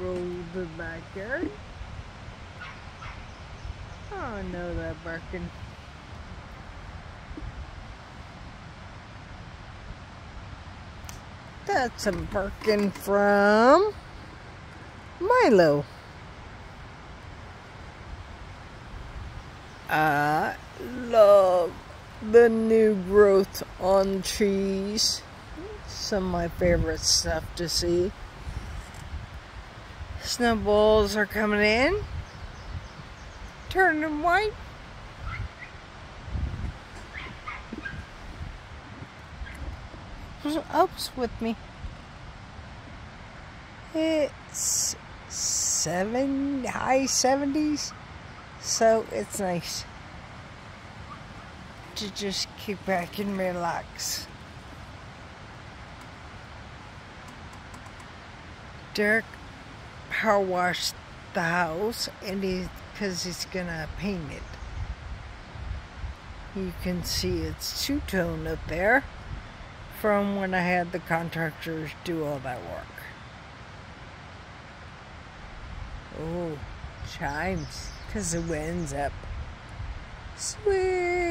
roll the backyard. Oh no, that barking. That's a barking from Milo. I love the new growth on trees. Some of my favorite stuff to see. Snowballs are coming in, turning white. Put some ups with me. It's seven high seventies, so it's nice to just kick back and relax. Derek power washed the house and he because he's gonna paint it. You can see it's two tone up there from when I had the contractors do all that work. Oh, chimes, because the wind's up. Sweet.